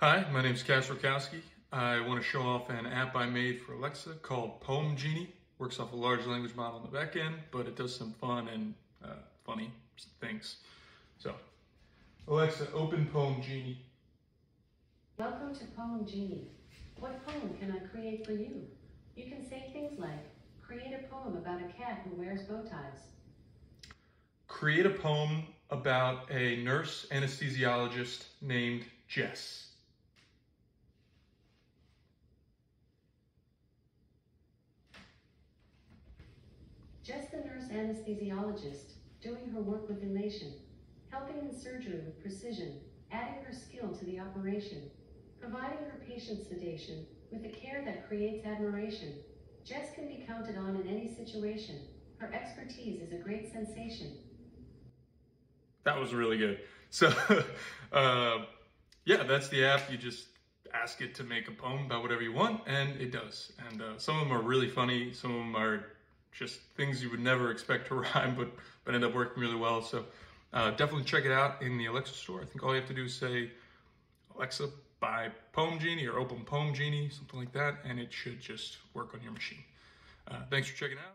Hi, my name is Czworkowski. I want to show off an app I made for Alexa called Poem Genie. Works off a large language model on the back end, but it does some fun and uh, funny things. So, Alexa, open Poem Genie. Welcome to Poem Genie. What poem can I create for you? You can say things like, create a poem about a cat who wears bow ties. Create a poem about a nurse anesthesiologist named Jess. Jess the nurse anesthesiologist, doing her work with elation, helping in surgery with precision, adding her skill to the operation, providing her patient sedation with a care that creates admiration. Jess can be counted on in any situation. Her expertise is a great sensation. That was really good. So, uh, yeah, that's the app. You just ask it to make a poem about whatever you want, and it does. And uh, some of them are really funny. Some of them are just things you would never expect to rhyme, but but end up working really well. So uh, definitely check it out in the Alexa store. I think all you have to do is say Alexa buy Poem Genie or open Poem Genie, something like that, and it should just work on your machine. Uh, thanks for checking out.